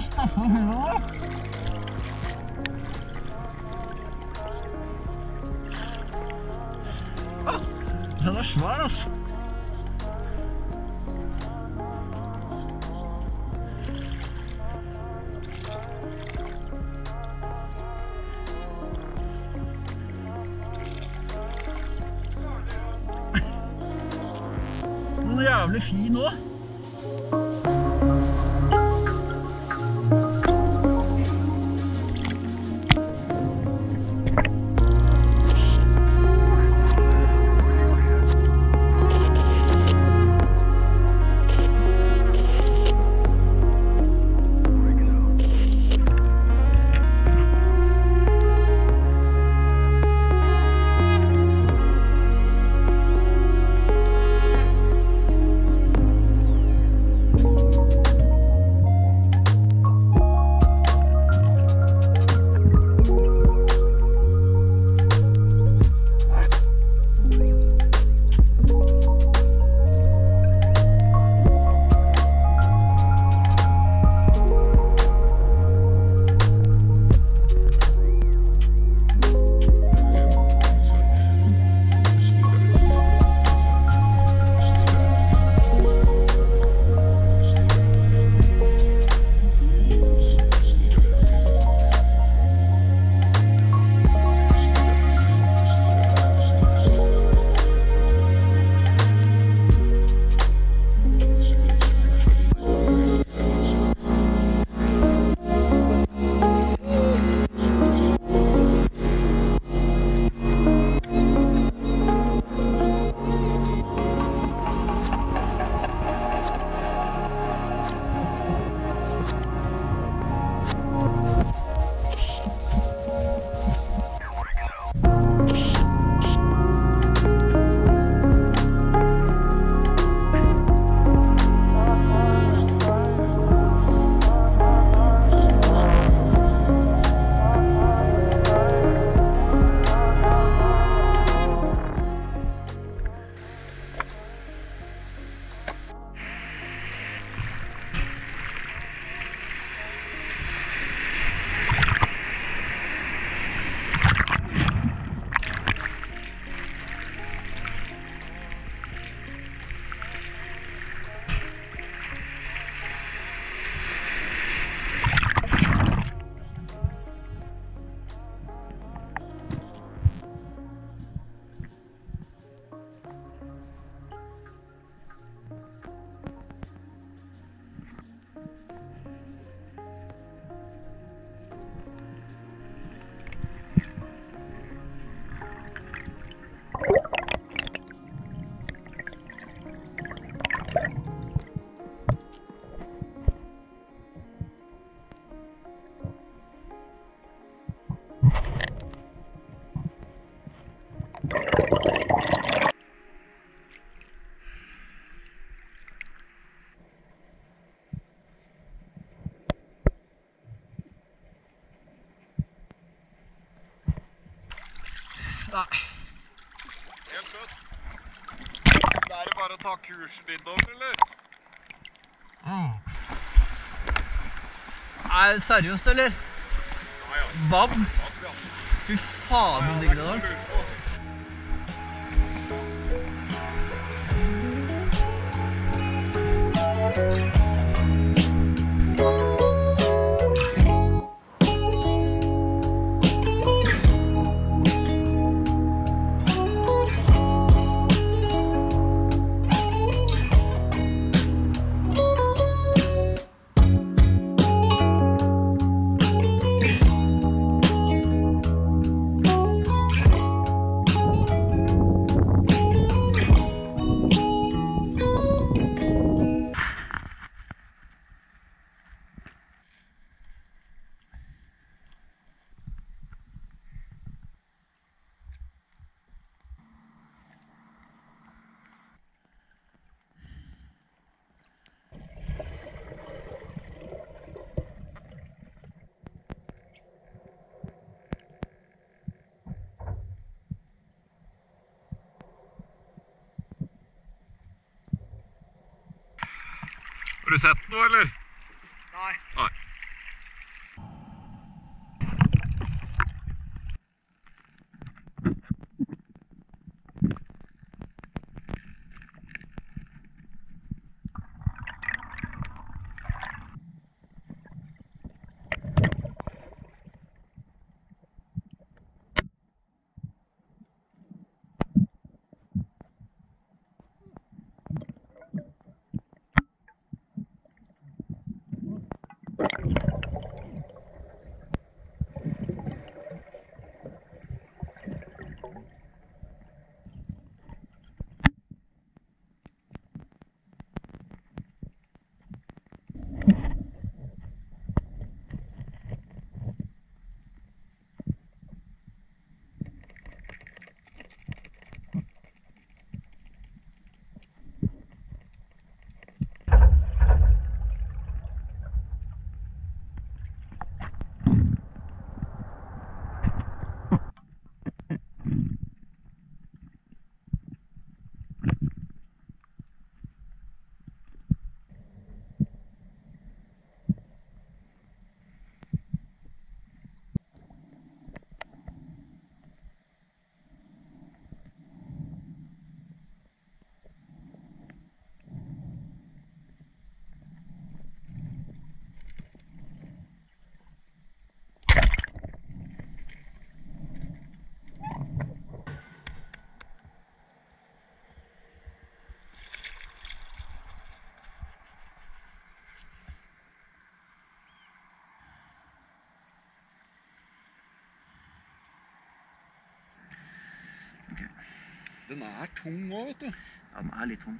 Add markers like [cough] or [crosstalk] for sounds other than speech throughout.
Staffe hun. Ah, Den er svær, altså. Den er jævlig fin òg. Nei. Helt dødt. Det er det bare å ta kursen innover, eller? Mm. Nei, seriøst, eller? Ja, ja. Vab? Fy faen, så digg det var. Lurer nå, eller? Nei, Nei. Nei. Den er tung òg, vet du. Ja, den er litt tung.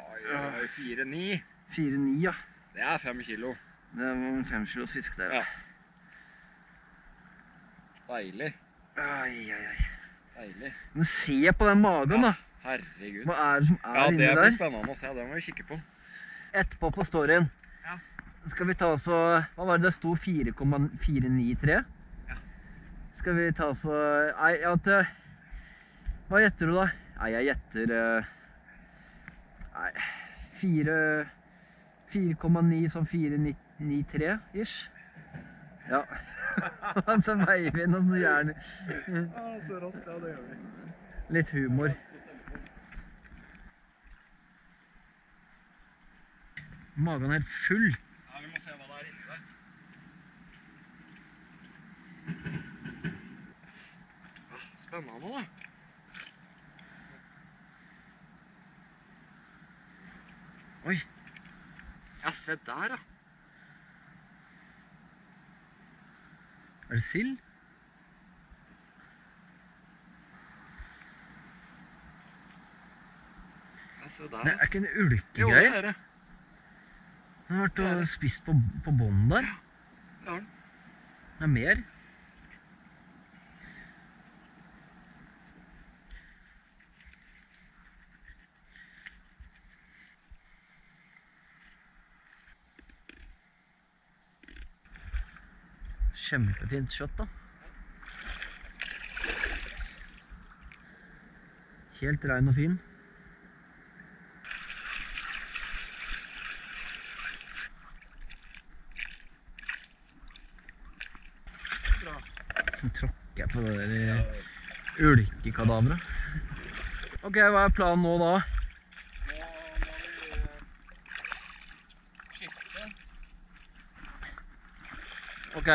Oi, oi, oi, 4-9. 4-9, ja. Det er fem kilo. Det var en femkilos fisk der. Ja. Deilig. Ai, ai, ai. Deilig. Men se på den magen, da. Herregud. Hva er det som er Ja, det inni blir spennende å se. Det må vi kikke på. Etterpå på storyen. Skal vi ta så Hva var det det sto? 4,493? Ja. Skal vi ta så Nei, ja, til Hva gjetter du, da? Nei, jeg gjetter eh, Nei 4 4,9 som 493 ish. Ja. [laughs] Og så veier vi noe så gjerne Ja, så rått. Ja, det gjør vi. Litt humor. Magen er helt full. Vi se hva det er inni der. Spennende, da. Oi. Ja, se der, da. Er det sild? Ja, se der. Nei, er ikke en Jo, det er det. Den har vært og spist på, på bånden der. Den. Det er mer. Kjempefint kjøtt, da. Helt rein og fin. Så på det der ulkekadaveret. Ok, hva er planen nå da? Nå må vi eh, skifte. Ok.